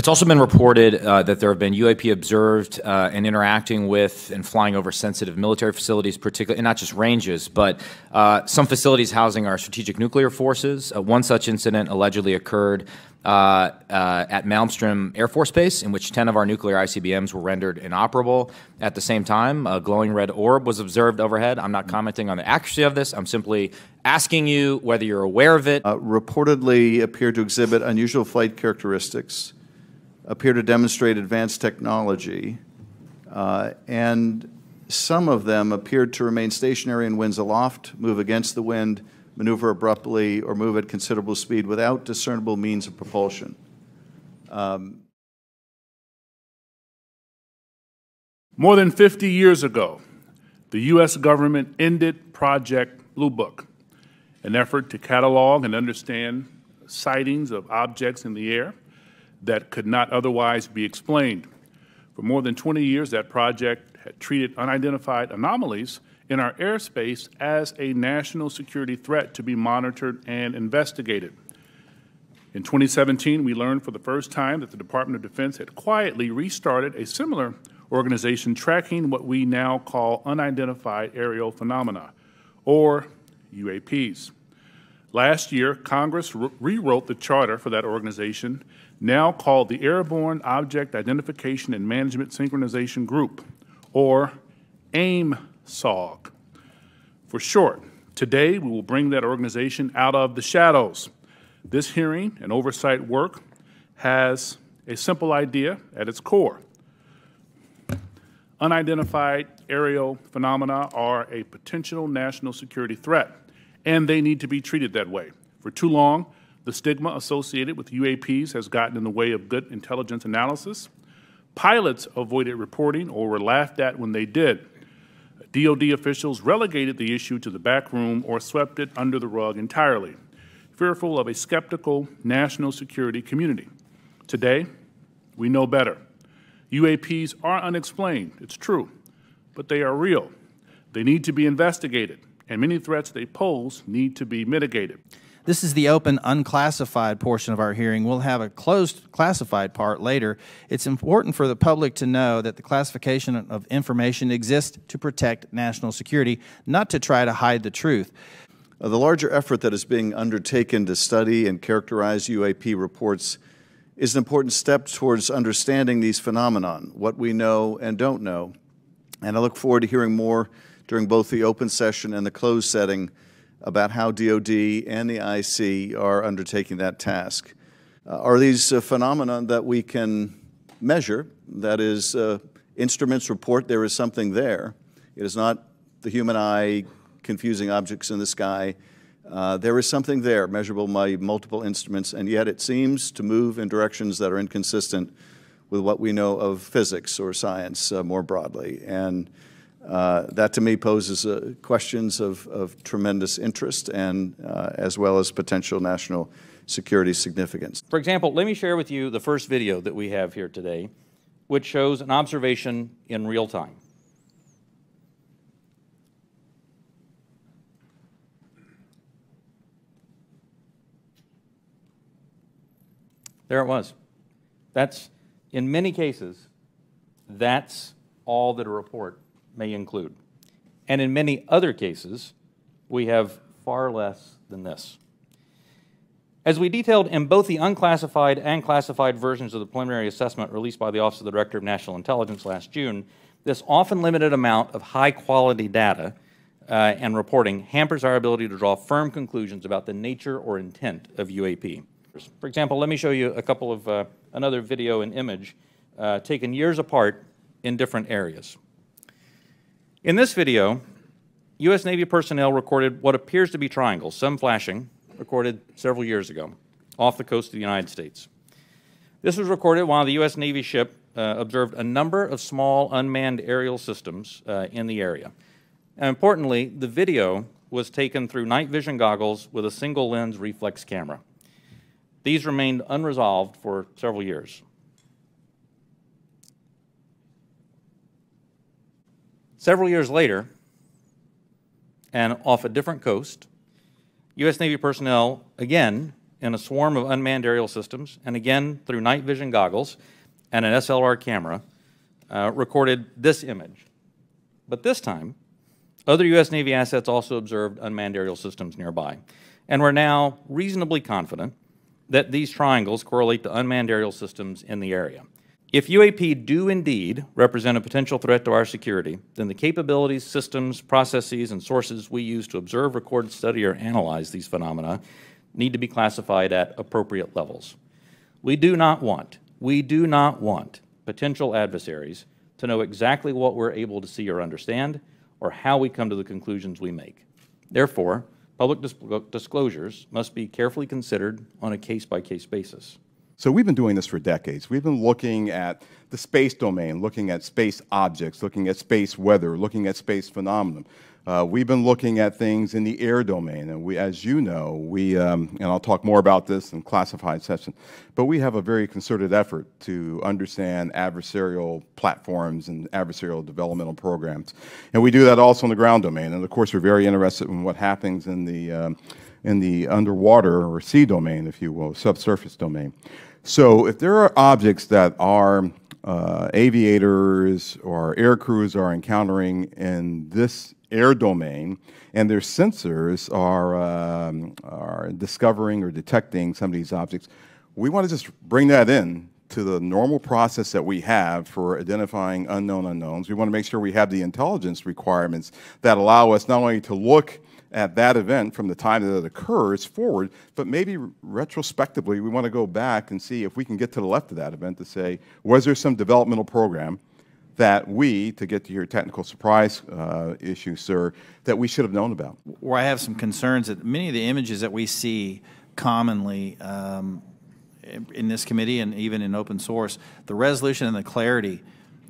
It's also been reported uh, that there have been UAP observed uh, and interacting with and flying over sensitive military facilities, particularly, and not just ranges, but uh, some facilities housing our strategic nuclear forces. Uh, one such incident allegedly occurred uh, uh, at Malmstrom Air Force Base, in which 10 of our nuclear ICBMs were rendered inoperable. At the same time, a glowing red orb was observed overhead. I'm not commenting on the accuracy of this. I'm simply asking you whether you're aware of it. reportedly appeared to exhibit unusual flight characteristics appear to demonstrate advanced technology, uh, and some of them appeared to remain stationary in winds aloft, move against the wind, maneuver abruptly, or move at considerable speed without discernible means of propulsion. Um, More than 50 years ago, the U.S. government ended Project Blue Book, an effort to catalog and understand sightings of objects in the air that could not otherwise be explained. For more than 20 years, that project had treated unidentified anomalies in our airspace as a national security threat to be monitored and investigated. In 2017, we learned for the first time that the Department of Defense had quietly restarted a similar organization tracking what we now call unidentified aerial phenomena, or UAPs. Last year, Congress re rewrote the charter for that organization now called the Airborne Object Identification and Management Synchronization Group, or AIMSOG for short. Today, we will bring that organization out of the shadows. This hearing and oversight work has a simple idea at its core. Unidentified aerial phenomena are a potential national security threat, and they need to be treated that way. For too long, the stigma associated with UAPs has gotten in the way of good intelligence analysis. Pilots avoided reporting or were laughed at when they did. DoD officials relegated the issue to the back room or swept it under the rug entirely, fearful of a skeptical national security community. Today, we know better. UAPs are unexplained, it's true, but they are real. They need to be investigated, and many threats they pose need to be mitigated. This is the open, unclassified portion of our hearing. We'll have a closed, classified part later. It's important for the public to know that the classification of information exists to protect national security, not to try to hide the truth. Uh, the larger effort that is being undertaken to study and characterize UAP reports is an important step towards understanding these phenomenon, what we know and don't know. And I look forward to hearing more during both the open session and the closed setting about how DoD and the IC are undertaking that task. Uh, are these uh, phenomena that we can measure? That is, uh, instruments report there is something there. It is not the human eye confusing objects in the sky. Uh, there is something there, measurable by multiple instruments, and yet it seems to move in directions that are inconsistent with what we know of physics or science uh, more broadly. And uh, that to me poses uh, questions of, of, tremendous interest and uh, as well as potential national security significance. For example, let me share with you the first video that we have here today, which shows an observation in real time. There it was. That's, in many cases, that's all that a report may include. And in many other cases, we have far less than this. As we detailed in both the unclassified and classified versions of the preliminary assessment released by the Office of the Director of National Intelligence last June, this often limited amount of high quality data uh, and reporting hampers our ability to draw firm conclusions about the nature or intent of UAP. For example, let me show you a couple of uh, another video and image uh, taken years apart in different areas. In this video, U.S. Navy personnel recorded what appears to be triangles, some flashing, recorded several years ago, off the coast of the United States. This was recorded while the U.S. Navy ship uh, observed a number of small unmanned aerial systems uh, in the area. And importantly, the video was taken through night vision goggles with a single lens reflex camera. These remained unresolved for several years. Several years later, and off a different coast, U.S. Navy personnel again in a swarm of unmanned aerial systems, and again through night vision goggles and an SLR camera, uh, recorded this image. But this time, other U.S. Navy assets also observed unmanned aerial systems nearby. And we're now reasonably confident that these triangles correlate to unmanned aerial systems in the area. If UAP do indeed represent a potential threat to our security, then the capabilities, systems, processes, and sources we use to observe, record, study, or analyze these phenomena need to be classified at appropriate levels. We do not want, we do not want potential adversaries to know exactly what we're able to see or understand or how we come to the conclusions we make. Therefore, public dis disclosures must be carefully considered on a case-by-case -case basis. So we've been doing this for decades. We've been looking at the space domain, looking at space objects, looking at space weather, looking at space phenomenon. Uh, we've been looking at things in the air domain, and we, as you know, we, um, and I'll talk more about this in classified session, but we have a very concerted effort to understand adversarial platforms and adversarial developmental programs. And we do that also in the ground domain, and of course we're very interested in what happens in the, um, in the underwater or sea domain, if you will, subsurface domain. So if there are objects that our uh, aviators or air crews are encountering in this air domain, and their sensors are, um, are discovering or detecting some of these objects, we want to just bring that in to the normal process that we have for identifying unknown unknowns. We want to make sure we have the intelligence requirements that allow us not only to look at that event from the time that it occurs forward, but maybe retrospectively we want to go back and see if we can get to the left of that event to say, was there some developmental program that we, to get to your technical surprise uh, issue, sir, that we should have known about? Where I have some concerns that many of the images that we see commonly um, in this committee and even in open source, the resolution and the clarity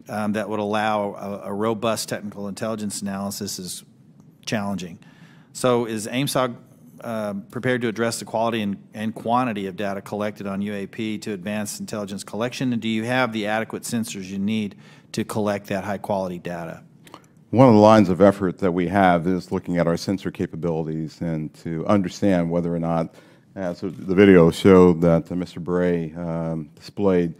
um, that would allow a, a, robust technical intelligence analysis is challenging. So is AIMSOG uh, prepared to address the quality and, and, quantity of data collected on UAP to advance intelligence collection? And do you have the adequate sensors you need to collect that high quality data? One of the lines of effort that we have is looking at our sensor capabilities and to understand whether or not, as the video showed that uh, Mr. Bray um, displayed,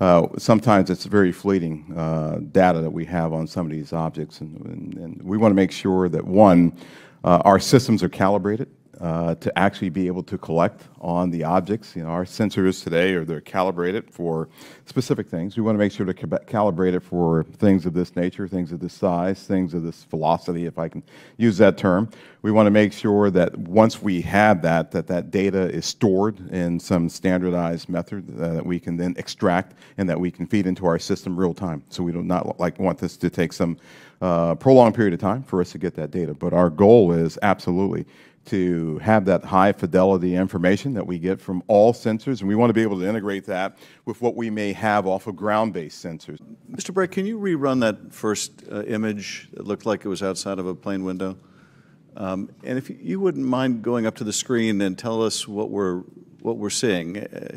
uh, sometimes it's very fleeting uh, data that we have on some of these objects. And, and, and we want to make sure that, one, uh, our systems are calibrated uh, to actually be able to collect on the objects. You know, our sensors today are they're calibrated for specific things. We want to make sure to calibrate it for things of this nature, things of this size, things of this velocity, if I can use that term. We want to make sure that once we have that, that that data is stored in some standardized method that we can then extract and that we can feed into our system real time. So we do not like want this to take some uh, prolonged period of time for us to get that data. But our goal is absolutely to have that high fidelity information that we get from all sensors, and we want to be able to integrate that with what we may have off of ground-based sensors. Mr. Bray, can you rerun that first uh, image that looked like it was outside of a plane window? Um, and if you wouldn't mind going up to the screen and tell us what we're, what we're seeing. Uh,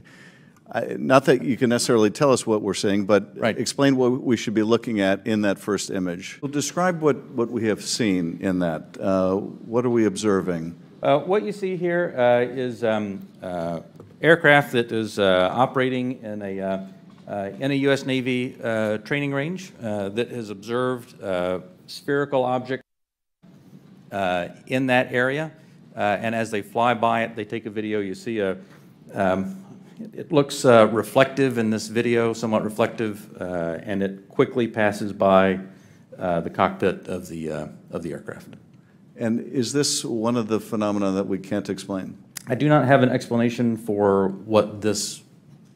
I, not that you can necessarily tell us what we're seeing, but right. explain what we should be looking at in that first image. Well, describe what, what we have seen in that. Uh, what are we observing? Uh, what you see here uh, is um, uh, aircraft that is uh, operating in a, uh, in a U.S. Navy training range that has observed spherical objects in that area. and as they fly by it, they take a video. You see a um, it looks uh, reflective in this video, somewhat reflective, uh, and it quickly passes by uh, the cockpit of the, uh, of the aircraft. And is this one of the phenomena that we can't explain? I do not have an explanation for what this,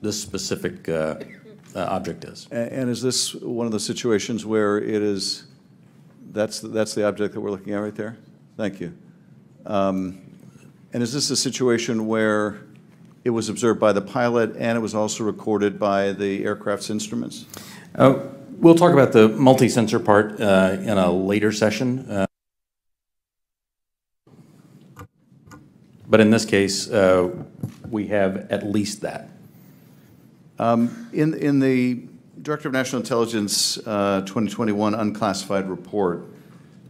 this specific uh, uh, object is. And, and is this one of the situations where it is, that's, that's the object that we're looking at right there? Thank you. Um, and is this a situation where it was observed by the pilot, and it was also recorded by the aircraft's instruments? Uh, we'll talk about the multi-sensor part uh, in a later session. Uh, but in this case, uh, we have at least that. Um, in, in the Director of National Intelligence uh, 2021 unclassified report,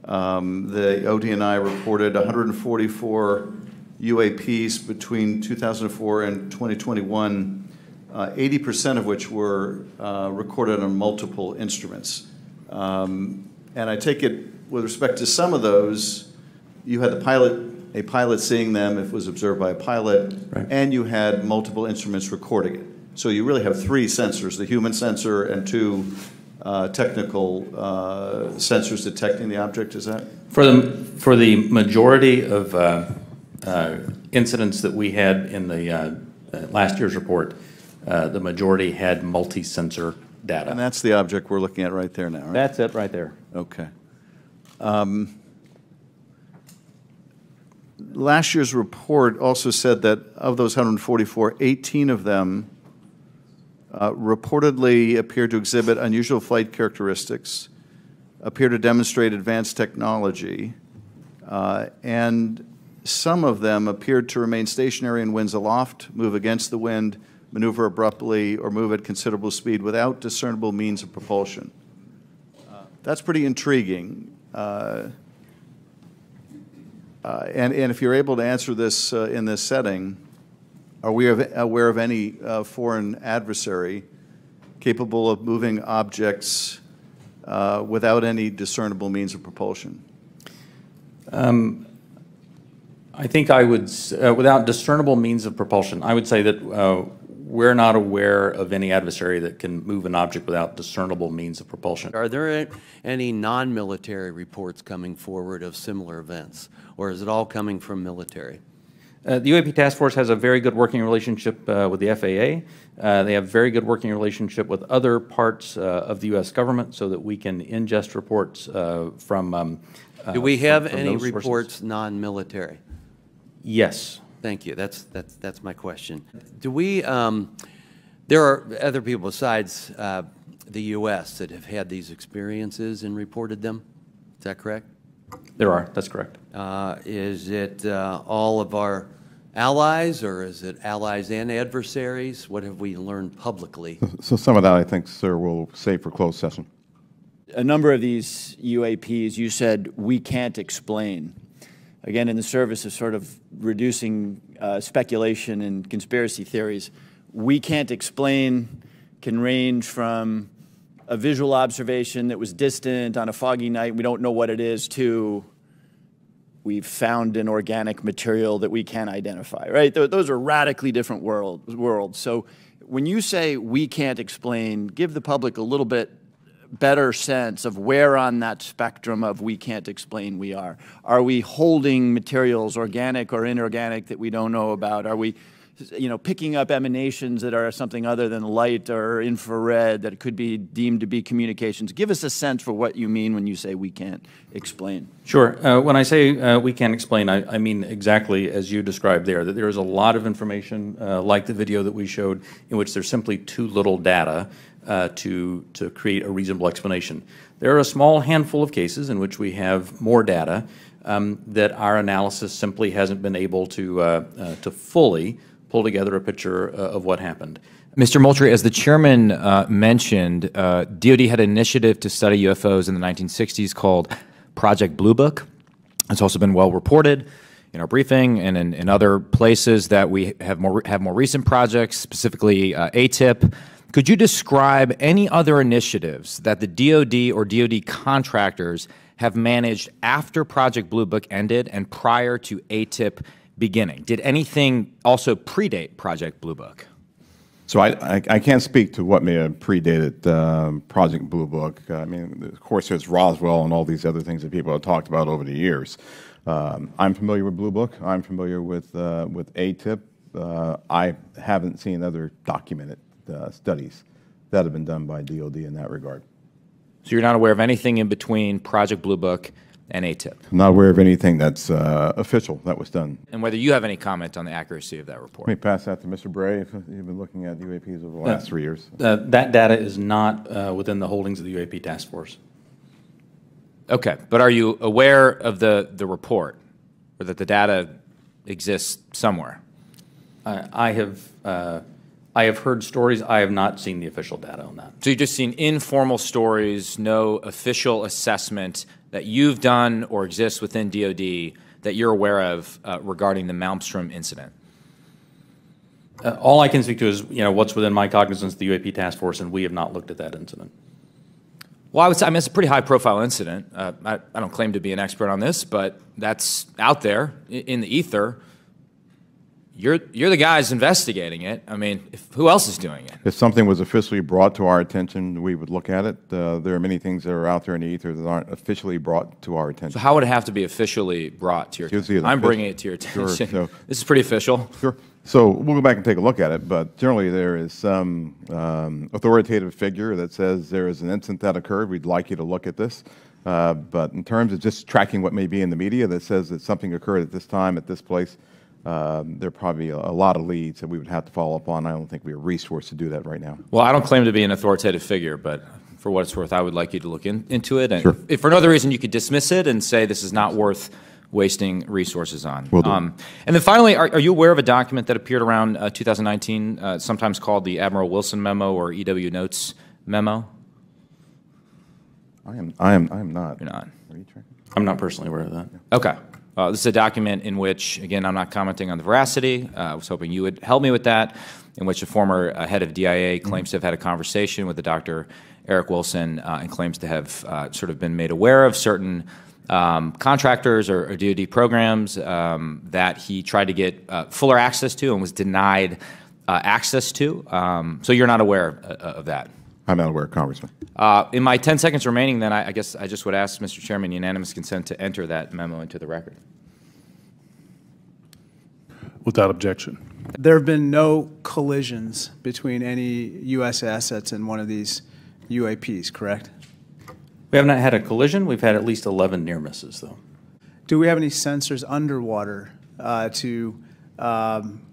um, the ODNI reported 144 UAPs between 2004 and 2021, uh, 80% of which were uh, recorded on multiple instruments. Um, and I take it with respect to some of those, you had the pilot, a pilot seeing them if it was observed by a pilot, Right. and you had multiple instruments recording it. So you really have three sensors, the human sensor and two uh, technical uh, sensors detecting the object, is that? For the, for the majority of uh, uh, incidents that we had in the uh, uh, last year's report, uh, the majority had multi-sensor data. And that's the object we're looking at right there now, right? That's it right there. Okay. Um, Last year's report also said that of those 144, 18 of them uh, reportedly appeared to exhibit unusual flight characteristics, appear to demonstrate advanced technology, uh, and some of them appeared to remain stationary in winds aloft, move against the wind, maneuver abruptly, or move at considerable speed without discernible means of propulsion. That's pretty intriguing. Uh, uh, And, and if you're able to answer this uh, in this setting, are we aware of any uh, foreign adversary capable of moving objects uh, without any discernible means of propulsion? I think I would, uh, without discernible means of propulsion, I would say that uh, we're not aware of any adversary that can move an object without discernible means of propulsion. Are there any non-military reports coming forward of similar events? Or is it all coming from military? Uh, The UAP Task Force has a very good working relationship uh, with the FAA. Uh, They have very good working relationship with other parts uh, of the U.S. government so that we can ingest reports uh, from. um, uh, Do we have from any reports non-military? Yes. Thank you. That's, that's, that's my question. Do we, um, there are other people besides uh, the U.S. that have had these experiences and reported them? Is that correct? There are, that's correct. Uh, Is it uh, all of our allies, or is it allies and adversaries? What have we learned publicly? So some of that, I think, sir, we'll save for closed session. a number of these UAPs, you said, we can't explain. Again, in the service of sort of reducing uh, speculation and conspiracy theories, we can't explain can range from a visual observation that was distant on a foggy night, we don't know what it is, to we've found an organic material that we can't identify, right? Th- Those are radically different world, worlds. So when you say we can't explain, give the public a little bit better sense of where on that spectrum of we can't explain we are. Are we holding materials, organic or inorganic, that we don't know about? Are we, you know, picking up emanations that are something other than light or infrared that could be deemed to be communications? Give us a sense for what you mean when you say we can't explain. Sure. Uh, When I say uh, we can't explain, I I mean exactly as you described there, that there is a lot of information, uh, like the video that we showed, in which there's simply too little data uh, to to create a reasonable explanation. There are a small handful of cases in which we have more data um, that our analysis simply hasn't been able to uh, uh, to fully pull together a picture uh, of what happened. Mr. Moultrie, as the chairman uh, mentioned, uh, DoD had an initiative to study UFOs in the 1960s called Project Blue Book. It's also been well reported in our briefing and in, in other places that we have more have more recent projects, specifically uh, AATIP. Could you describe any other initiatives that the DoD or DoD contractors have managed after Project Blue Book ended and prior to AATIP beginning? Did anything also predate Project Blue Book? So I, I, I can't speak to what may have predated um, Project Blue Book. Uh, I mean, of course, there's Roswell and all these other things that people have talked about over the years. Um, I'm familiar with Blue Book. I'm familiar with uh, with AATIP. Uh, I haven't seen other documented uh, studies that have been done by DoD in that regard. So you're not aware of anything in between Project Blue Book and AATIP? I'm not aware of anything that's uh, official that was done. And whether you have any comment on the accuracy of that report? Let me pass that to Mr. Bray. if You've been looking at UAPs over the last three years. Uh, That data is not uh, within the holdings of the UAP Task Force. Okay, but are you aware of the, the report, or that the data exists somewhere? I I have, uh, I have heard stories, I have not seen the official data on that. So you've just seen informal stories, no official assessment that you've done or exists within DoD that you're aware of uh, regarding the Malmstrom incident? Uh, all I can speak to is, you know, what's within my cognizance, the UAP task force, and we have not looked at that incident. Well, I would say, I mean, it's a pretty high profile incident. Uh, I, I, don't claim to be an expert on this, but that's out there in the ether. You're, you're the guys investigating it. I mean, if, who else is doing it? If something was officially brought to our attention, we would look at it. Uh, there are many things that are out there in the ether that aren't officially brought to our attention. So how would it have to be officially brought to your attention? I'm bringing it to your attention. Sure, so, this is pretty official. Sure. So we'll go back and take a look at it, but generally there is some um, authoritative figure that says there is an incident that occurred. We'd like you to look at this. Uh, but in terms of just tracking what may be in the media that says that something occurred at this time, at this place, um, there are probably a, a, lot of leads that we would have to follow up on. I don't think we have resource to do that right now. Well, I don't claim to be an authoritative figure, but for what it's worth, I would like you to look in, into it. And sure. if for another reason, you could dismiss it and say this is not worth wasting resources on. Will do. Um, and then finally, are, are, you aware of a document that appeared around uh, 2019, uh, sometimes called the Admiral Wilson Memo or EW Notes Memo? I am. I am. I am not. You're not. You I'm not personally aware of that. Okay. Uh, this is a document in which, again, I'm not commenting on the veracity. Uh, I was hoping you would help me with that, in which a former uh, head of DIA claims mm -hmm. to have had a conversation with the Dr. Eric Wilson uh, and claims to have uh, sort of been made aware of certain um, contractors or, or, DoD programs um, that he tried to get uh, fuller access to and was denied access to. Um, so you're not aware of that? I'm not aware, Congressman. Uh, in my 10 seconds remaining, then, I, I, guess I just would ask, Mr. Chairman, unanimous consent to enter that memo into the record. Without objection. There have been no collisions between any U.S. assets and one of these UAPs, correct? We have not had a collision. We've had at least 11 near misses, though. Do we have any sensors underwater uh, to um,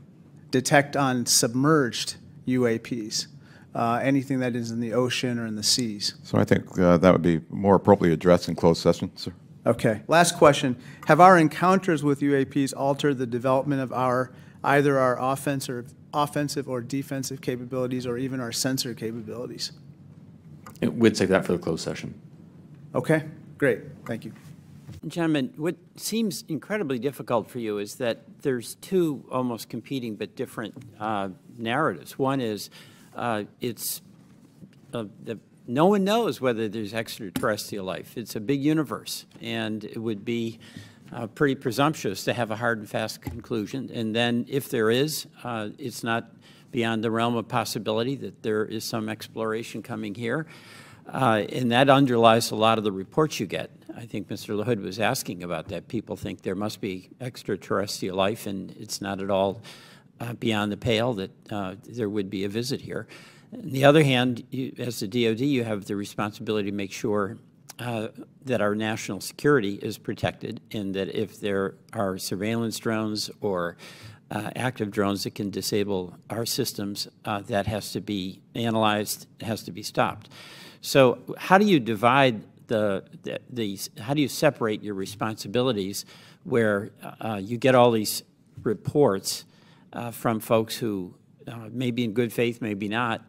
detect on submerged UAPs? Uh, anything that is in the ocean or in the seas. So I think uh, that would be more appropriately addressed in closed session, sir. Okay. Last question. Have our encounters with UAPs altered the development of our either our offensive, offensive or defensive capabilities or even our sensor capabilities? We'd save that for the closed session. Okay. Great. Thank you. Gentlemen, what seems incredibly difficult for you is that there's two almost competing but different uh, narratives. One is uh, it's uh, the, no one knows whether there's extraterrestrial life. It's a big universe, and it would be uh, pretty presumptuous to have a hard and fast conclusion. And then, if there is, uh, it's not beyond the realm of possibility that there is some exploration coming here. Uh, and that underlies a lot of the reports you get. I think Mr. LaHood was asking about that. People think there must be extraterrestrial life, and it's not at all uh, beyond the pale that uh, there would be a visit here. On the other hand, you, as the DoD, you have the responsibility to make sure uh, that our national security is protected and that if there are surveillance drones or uh, active drones that can disable our systems, uh, that has to be analyzed, has to be stopped. So how do you divide the, the, the how do you separate your responsibilities where uh, you get all these reports uh, from folks who, uh, maybe in good faith, maybe not,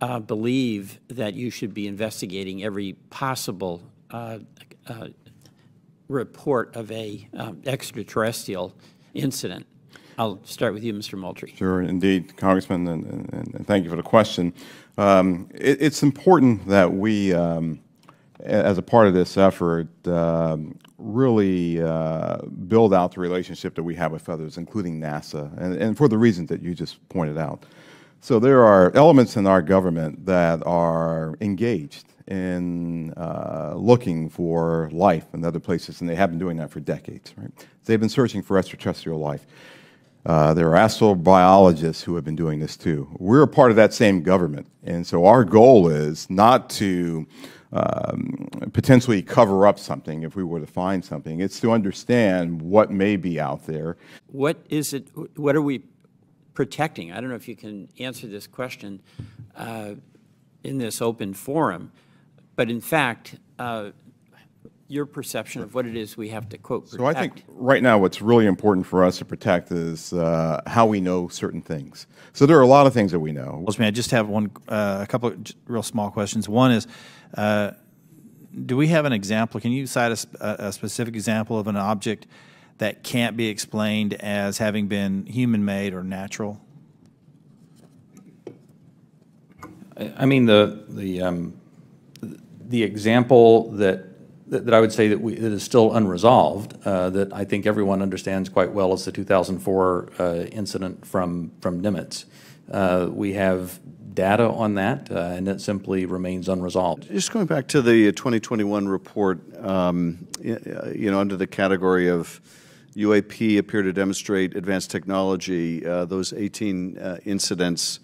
uh, believe that you should be investigating every possible uh, uh, report of a um, extraterrestrial incident. I'll start with you, Mr. Moultrie. Sure, indeed, Congressman, and, and, and thank you for the question. Um, it, it's important that we, um, as a part of this effort, um, really uh, build out the relationship that we have with others, including NASA, and, and for the reasons that you just pointed out. So there are elements in our government that are engaged in uh, looking for life in other places, and they have been doing that for decades. Right? They've been searching for extraterrestrial life. Uh, there are astrobiologists who have been doing this too. We're a part of that same government, and so our goal is not to um, potentially cover up something if we were to find something. It's to understand what may be out there. What is it? What are we protecting? I don't know if you can answer this question uh, in this open forum, but in fact, uh, your perception of what it is we have to quote protect. So I think right now what's really important for us to protect is uh, how we know certain things. So there are a lot of things that we know. Well, I just have one, uh, a couple of real small questions. One is, uh, do we have an example? Can you cite a, a, specific example of an object that can't be explained as having been human-made or natural? I mean, the, the, um, the example that, that I would say that we, that is still unresolved, uh, that I think everyone understands quite well is the 2004 uh, incident from, from Nimitz. Uh, we have data on that, uh, and it simply remains unresolved. Just going back to the 2021 report, um, you know, under the category of UAP appear to demonstrate advanced technology, uh, those 18 uh, incidents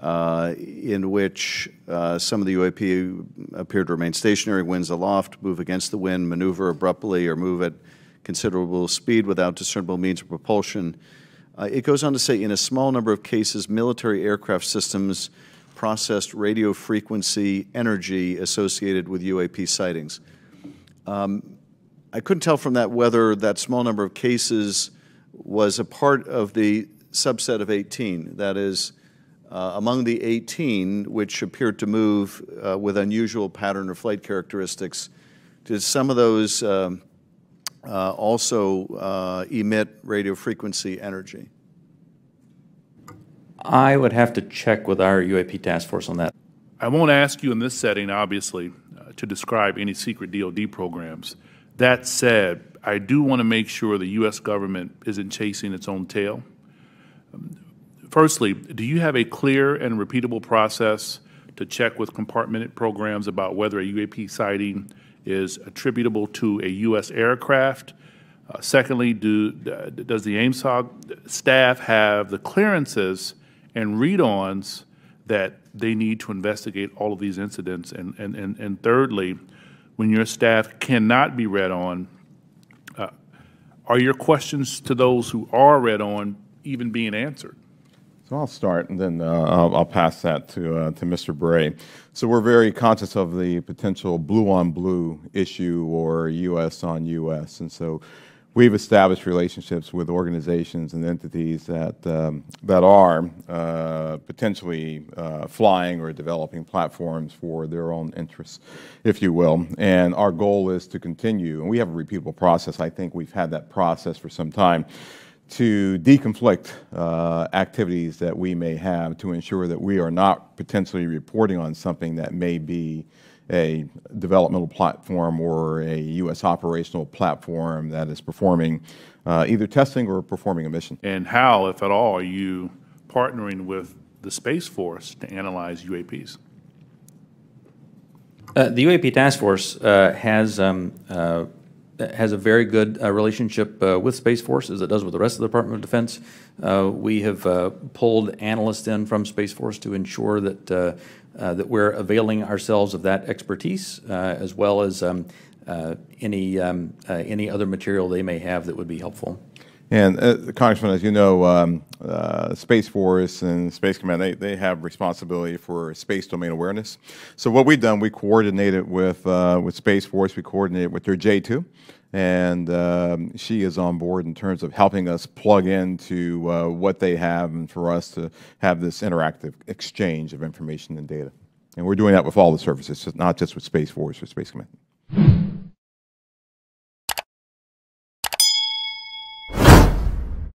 uh, in which uh, some of the UAP appear to remain stationary, winds aloft, move against the wind, maneuver abruptly, or move at considerable speed without discernible means of propulsion. Uh, it goes on to say, in a small number of cases, military aircraft systems processed radio frequency energy associated with UAP sightings. Um, I couldn't tell from that whether that small number of cases was a part of the subset of 18, that is, uh, among the 18, which appeared to move uh, with unusual pattern or flight characteristics, did some of those um, uh, also uh, emit radio frequency energy? I would have to check with our UAP task force on that. I won't ask you in this setting, obviously, uh, to describe any secret DoD programs. That said, I do want to make sure the U.S. government isn't chasing its own tail. Firstly, do you have a clear and repeatable process to check with compartmented programs about whether a UAP sighting is attributable to a U.S. aircraft? Uh, secondly, do, does the AMSOG staff have the clearances and read-ons that they need to investigate all of these incidents? And, and, and, and thirdly, when your staff cannot be read on, uh, are your questions to those who are read on even being answered? So I'll start, and then uh, I'll, I'll, pass that to uh, to Mr. Bray. So we're very conscious of the potential blue on blue issue or U.S. on U.S. And so we've established relationships with organizations and entities that um, that are uh, potentially uh, flying or developing platforms for their own interests, if you will. And our goal is to continue, and we have a repeatable process. I think we've had that process for some time to deconflict uh, activities that we may have to ensure that we are not potentially reporting on something that may be a developmental platform or a U.S. operational platform that is performing uh, either testing or performing a mission. And how, if at all, are you partnering with the Space Force to analyze UAPs? Uh, the UAP Task Force uh, has um, uh, has a very good uh, relationship uh, with Space Force, as it does with the rest of the Department of Defense. Uh, we have uh, pulled analysts in from Space Force to ensure that uh, uh, that we're availing ourselves of that expertise, as well as um, any um, any other material they may have that would be helpful. And uh, Congressman, as you know, um, uh, Space Force and Space Command, they, they have responsibility for space domain awareness. So what we've done, we coordinated with, uh, with Space Force, we coordinated with their J2, and um, she is on board in terms of helping us plug into uh, what they have and for us to have this interactive exchange of information and data. And we're doing that with all the services, not just with Space Force or Space Command.